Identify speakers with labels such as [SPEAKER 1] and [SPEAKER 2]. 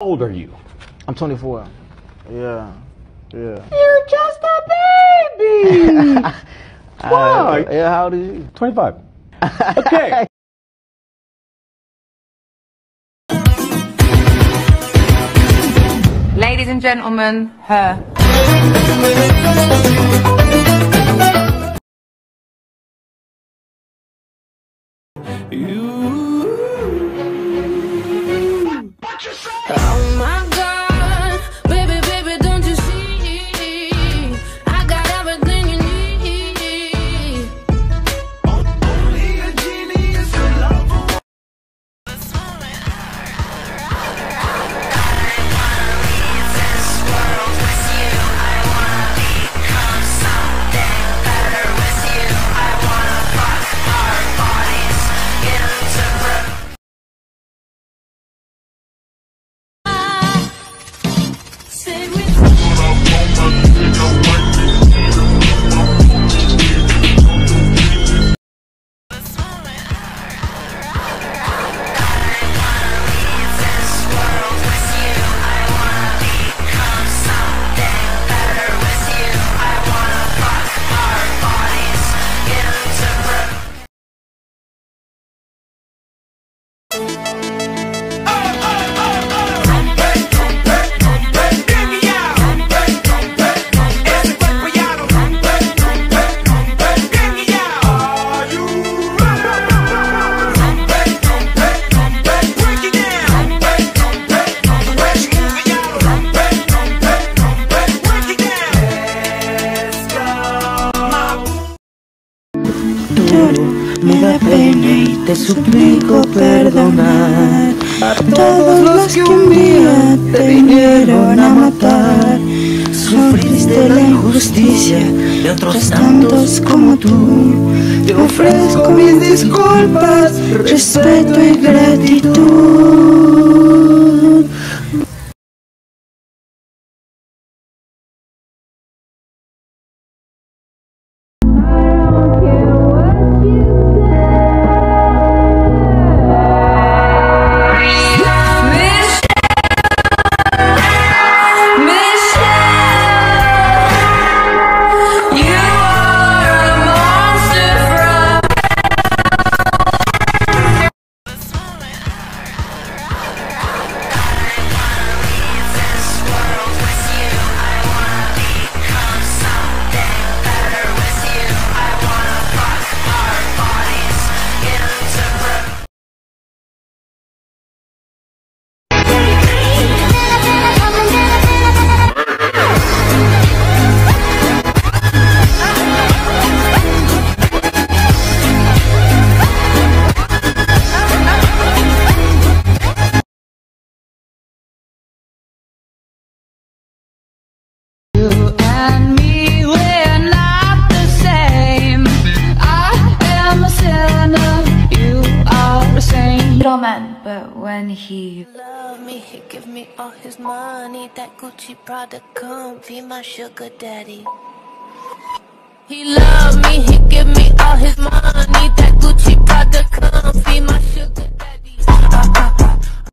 [SPEAKER 1] old are you?
[SPEAKER 2] I'm 24. Yeah. Yeah.
[SPEAKER 1] You're just a baby. Why?
[SPEAKER 2] Uh, yeah, how old are you?
[SPEAKER 1] 25. Okay.
[SPEAKER 3] Ladies and gentlemen, her.
[SPEAKER 4] Me da pena y te suplico perdonar a todos los que un día te vinieron a matar. Sufriste la injusticia de otros tantos como tú. Te ofrezco mis disculpas, respeto y gratitud. Man, but when he
[SPEAKER 5] Love me, he give me all his money. That Gucci Prada comfy, my sugar daddy. He love